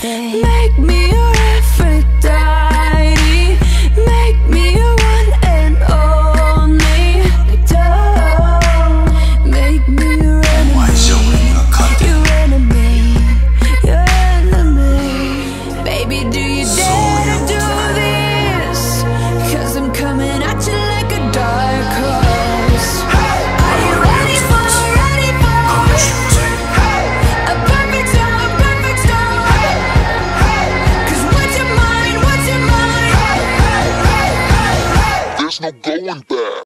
Make me your Make me your one and only. Don't make me your enemy. Your enemy, your enemy. Baby, no going back.